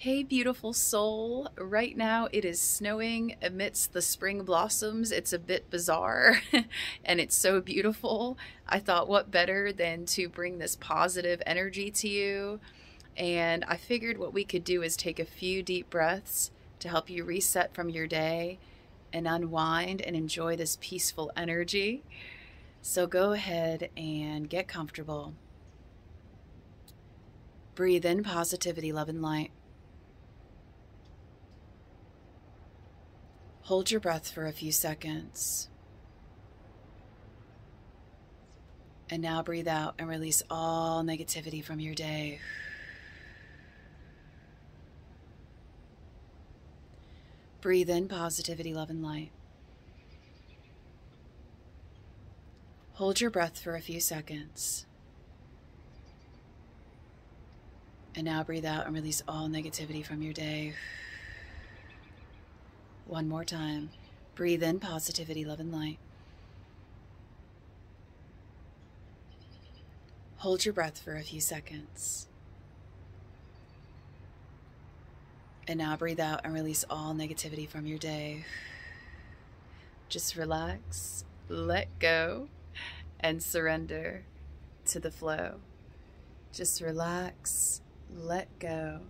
Hey, beautiful soul. Right now it is snowing amidst the spring blossoms. It's a bit bizarre and it's so beautiful. I thought, what better than to bring this positive energy to you? And I figured what we could do is take a few deep breaths to help you reset from your day and unwind and enjoy this peaceful energy. So go ahead and get comfortable. Breathe in positivity, love, and light. Hold your breath for a few seconds. And now breathe out and release all negativity from your day. Breathe in positivity, love, and light. Hold your breath for a few seconds. And now breathe out and release all negativity from your day. One more time. Breathe in positivity, love, and light. Hold your breath for a few seconds. And now breathe out and release all negativity from your day. Just relax, let go, and surrender to the flow. Just relax, let go,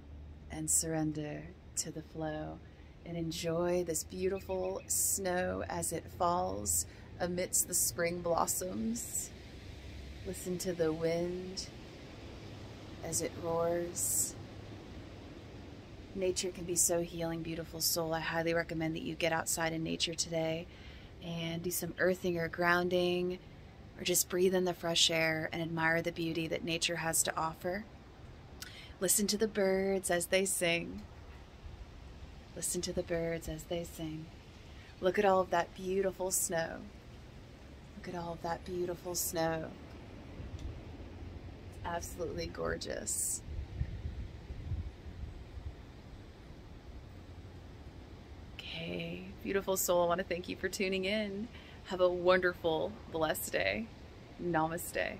and surrender to the flow and enjoy this beautiful snow as it falls amidst the spring blossoms. Listen to the wind as it roars. Nature can be so healing, beautiful soul. I highly recommend that you get outside in nature today and do some earthing or grounding or just breathe in the fresh air and admire the beauty that nature has to offer. Listen to the birds as they sing. Listen to the birds as they sing. Look at all of that beautiful snow. Look at all of that beautiful snow. It's absolutely gorgeous. Okay, beautiful soul, I want to thank you for tuning in. Have a wonderful, blessed day. Namaste.